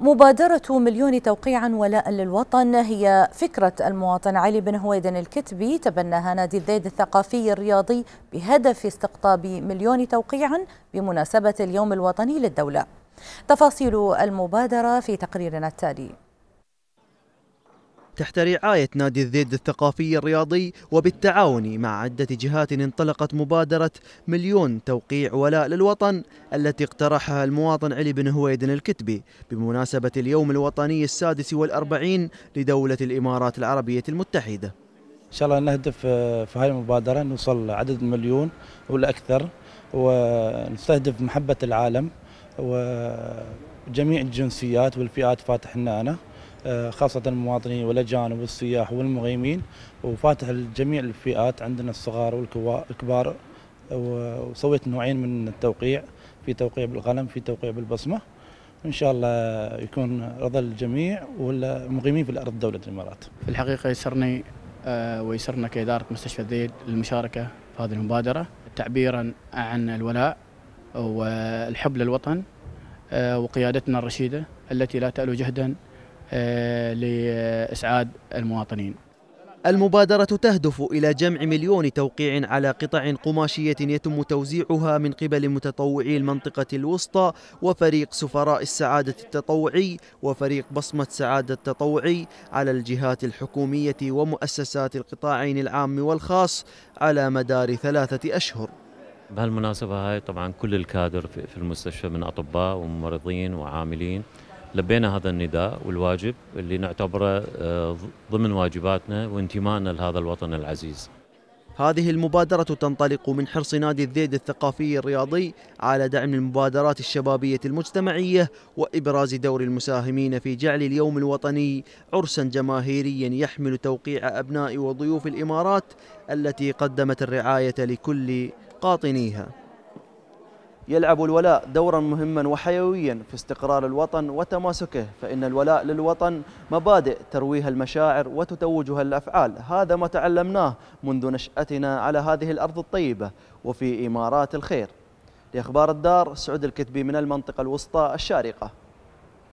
مبادرة مليون توقيعا ولاء للوطن هي فكرة المواطن علي بن هويدن الكتبي تبناها نادي الذيد الثقافي الرياضي بهدف استقطاب مليون توقيعا بمناسبة اليوم الوطني للدولة. تفاصيل المبادرة في تقريرنا التالي. تحت رعاية نادي الذيد الثقافي الرياضي وبالتعاون مع عدة جهات انطلقت مبادرة مليون توقيع ولاء للوطن التي اقترحها المواطن علي بن هويدن الكتبي بمناسبة اليوم الوطني السادس والأربعين لدولة الإمارات العربية المتحدة. إن شاء الله نهدف في هذه المبادرة نوصل عدد مليون ولا أكثر ونستهدف محبة العالم وجميع الجنسيات والفئات فاتح أنا آه، خاصة المواطنين والأجانب والسياح والمغيمين وفاتح لجميع الفئات عندنا الصغار والكبار وسويت نوعين من التوقيع في توقيع بالقلم في توقيع بالبصمة. إن شاء الله يكون رضا الجميع والمقيمين في الأرض دولة الإمارات. في الحقيقة يسرني آه، ويسرنا كإدارة مستشفى الذيل للمشاركة في هذه المبادرة. تعبيرا عن الولاء والحب للوطن آه، وقيادتنا الرشيدة التي لا تألو جهدا آه، لإسعاد المواطنين. المبادرة تهدف إلى جمع مليون توقيع على قطع قماشية يتم توزيعها من قبل متطوعي المنطقة الوسطى وفريق سفراء السعادة التطوعي وفريق بصمة سعادة التطوعي على الجهات الحكومية ومؤسسات القطاعين العام والخاص على مدار ثلاثة أشهر. بهالمناسبة هاي طبعا كل الكادر في المستشفى من أطباء وممرضين وعاملين لبينا هذا النداء والواجب اللي نعتبره آه، ضمن واجباتنا وانتمائنا لهذا الوطن العزيز. هذه المبادرة تنطلق من حرص نادي الذيد الثقافي الرياضي على دعم المبادرات الشبابية المجتمعية وإبراز دور المساهمين في جعل اليوم الوطني عرسا جماهيريا يحمل توقيع أبناء وضيوف الإمارات التي قدمت الرعاية لكل قاطنيها. يلعب الولاء دورا مهما وحيويا في استقرار الوطن وتماسكه فإن الولاء للوطن مبادئ ترويها المشاعر وتتوجها الأفعال. هذا ما تعلمناه منذ نشأتنا على هذه الأرض الطيبة وفي إمارات الخير. لأخبار الدار سعود الكتبي من المنطقة الوسطى الشارقة.